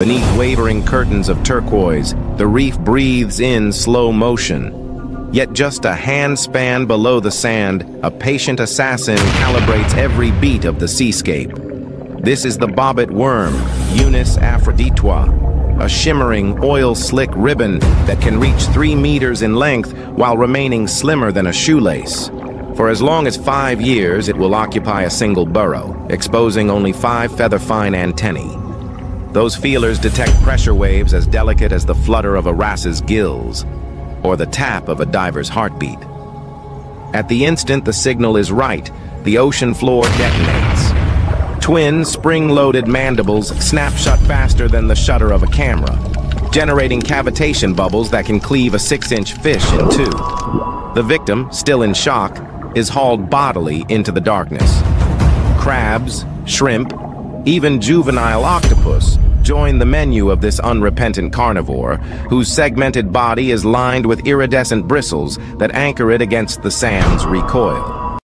Beneath wavering curtains of turquoise, the reef breathes in slow motion. Yet just a handspan below the sand, a patient assassin calibrates every beat of the seascape. This is the bobbit worm, Eunice aphroditois, a shimmering, oil-slick ribbon that can reach three meters in length while remaining slimmer than a shoelace. For as long as five years, it will occupy a single burrow, exposing only five feather-fine antennae. Those feelers detect pressure waves as delicate as the flutter of a wrasse's gills, or the tap of a diver's heartbeat. At the instant the signal is right, the ocean floor detonates. Twin, spring-loaded mandibles snap shut faster than the shutter of a camera, generating cavitation bubbles that can cleave a six-inch fish in two. The victim, still in shock, is hauled bodily into the darkness. Crabs, shrimp, even juvenile octopus join the menu of this unrepentant carnivore, whose segmented body is lined with iridescent bristles that anchor it against the sand's recoil.